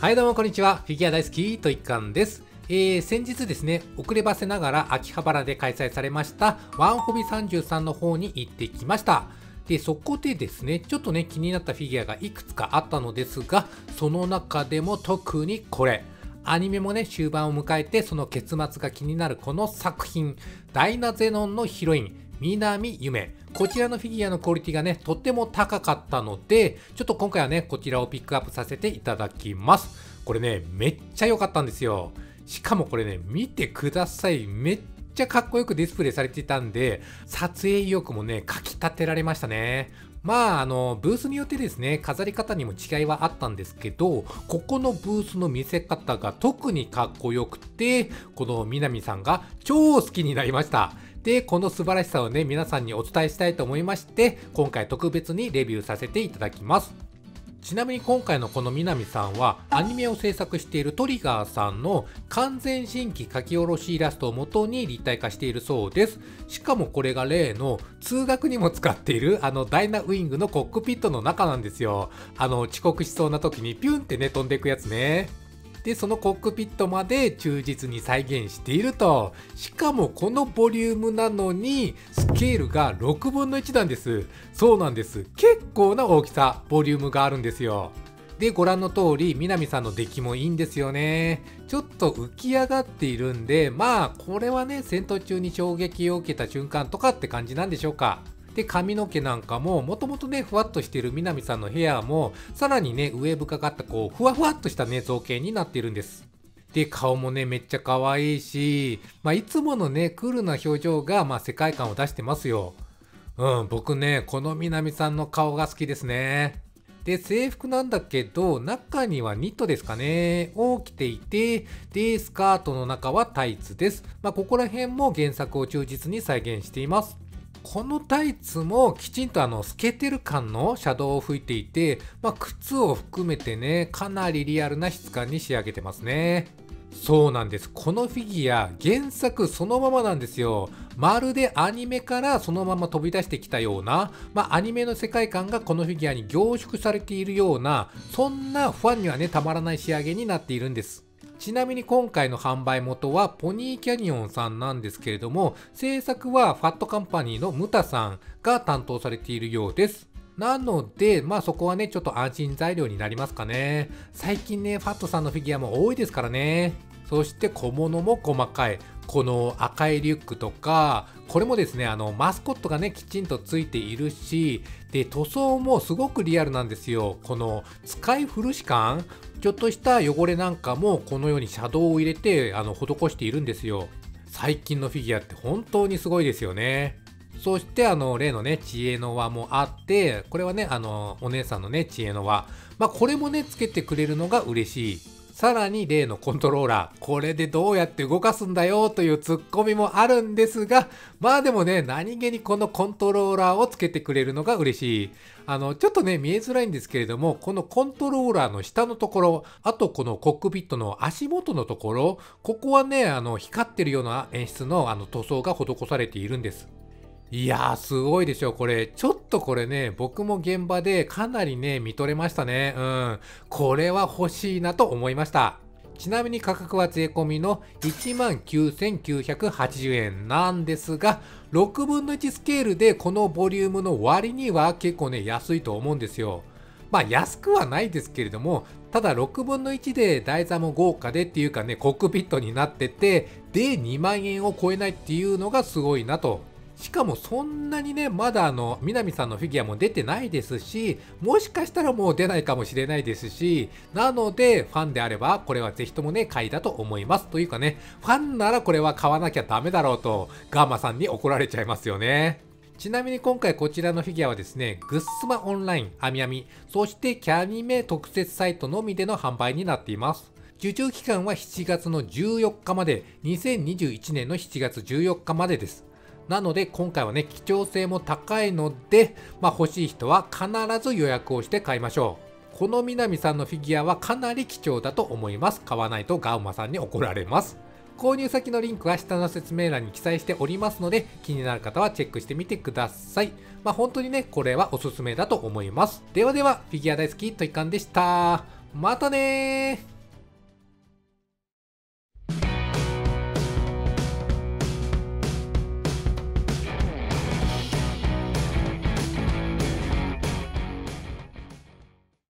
はいどうもこんにちは。フィギュア大好きと一貫です。えー、先日ですね、遅ればせながら秋葉原で開催されましたワンホビ33の方に行ってきました。で、そこでですね、ちょっとね、気になったフィギュアがいくつかあったのですが、その中でも特にこれ。アニメもね、終盤を迎えて、その結末が気になるこの作品、ダイナゼノンのヒロイン、南夢。こちらのフィギュアのクオリティがね、とっても高かったので、ちょっと今回はね、こちらをピックアップさせていただきます。これね、めっちゃ良かったんですよ。しかもこれね、見てください。めっちゃかっこよくディスプレイされていたんで、撮影意欲もね、かき立てられましたね。まあ、あの、ブースによってですね、飾り方にも違いはあったんですけど、ここのブースの見せ方が特にかっこよくて、この南さんが超好きになりました。で、この素晴らしさをね、皆さんにお伝えしたいと思いまして、今回特別にレビューさせていただきます。ちなみに今回のこの南さんはアニメを制作しているトリガーさんの完全新規書き下ろしイラストを元に立体化しているそうです。しかもこれが例の通学にも使っているあのダイナウィングのコックピットの中なんですよ。あの遅刻しそうな時にピュンってね飛んでいくやつね。で、そのコックピットまで忠実に再現していると。しかもこのボリュームなのに、スケールが6分の1なんです。そうなんです。結構な大きさ、ボリュームがあるんですよ。で、ご覧の通り、南さんの出来もいいんですよね。ちょっと浮き上がっているんで、まあ、これはね、戦闘中に衝撃を受けた瞬間とかって感じなんでしょうか。で、髪の毛なんかも、もともとね、ふわっとしてる南さんのヘアも、さらにね、上深かった、こう、ふわふわっとしたね、造形になっているんです。で、顔もね、めっちゃ可愛いし、まあ、いつものね、クールな表情が、まあ、世界観を出してますよ。うん、僕ね、この南さんの顔が好きですね。で、制服なんだけど、中にはニットですかね、を着ていて、で、スカートの中はタイツです。まあ、ここら辺も原作を忠実に再現しています。このタイツもきちんとあの透けてる感のシャドウを吹いていて、まあ、靴を含めてね、かなりリアルな質感に仕上げてますね。そうなんです。このフィギュア、原作そのままなんですよ。まるでアニメからそのまま飛び出してきたような、まあ、アニメの世界観がこのフィギュアに凝縮されているような、そんなファンにはね、たまらない仕上げになっているんです。ちなみに今回の販売元はポニーキャニオンさんなんですけれども、制作はファットカンパニーのムタさんが担当されているようです。なので、まあそこはね、ちょっと安心材料になりますかね。最近ね、ファットさんのフィギュアも多いですからね。そして小物も細かい。この赤いリュックとか、これもですね、あの、マスコットがね、きちんとついているし、で、塗装もすごくリアルなんですよ。この使い古し感ちょっとした汚れなんかもこのようにシャドウを入れてあの施しているんですよ。最近のフィギュアって本当にすごいですよね。そしてあの例のね知恵の輪もあってこれはねあのお姉さんのね知恵の輪まあこれもねつけてくれるのが嬉しいさらに例のコントローラー、これでどうやって動かすんだよというツッコミもあるんですが、まあでもね、何気にこのコントローラーをつけてくれるのが嬉しい。あの、ちょっとね、見えづらいんですけれども、このコントローラーの下のところ、あとこのコックピットの足元のところ、ここはね、あの、光ってるような演出のあの塗装が施されているんです。いやー、すごいでしょ、これ。ちょっとこれね、僕も現場でかなりね、見とれましたね。うん。これは欲しいなと思いました。ちなみに価格は税込みの19,980円なんですが、6分の1スケールでこのボリュームの割には結構ね、安いと思うんですよ。まあ安くはないですけれども、ただ6分の1で台座も豪華でっていうかね、コックピットになってて、で2万円を超えないっていうのがすごいなとしかもそんなにね、まだあの、南さんのフィギュアも出てないですし、もしかしたらもう出ないかもしれないですし、なので、ファンであれば、これはぜひともね、買いだと思います。というかね、ファンならこれは買わなきゃダメだろうと、ガーマさんに怒られちゃいますよね。ちなみに今回こちらのフィギュアはですね、グッスマオンライン、アミアミ、そしてキャニメ特設サイトのみでの販売になっています。受注期間は7月の14日まで、2021年の7月14日までです。なので今回はね、貴重性も高いので、まあ、欲しい人は必ず予約をして買いましょう。この南さんのフィギュアはかなり貴重だと思います。買わないとガウマさんに怒られます。購入先のリンクは下の説明欄に記載しておりますので、気になる方はチェックしてみてください。まあ本当にね、これはおすすめだと思います。ではでは、フィギュア大好きといかんでした。またねー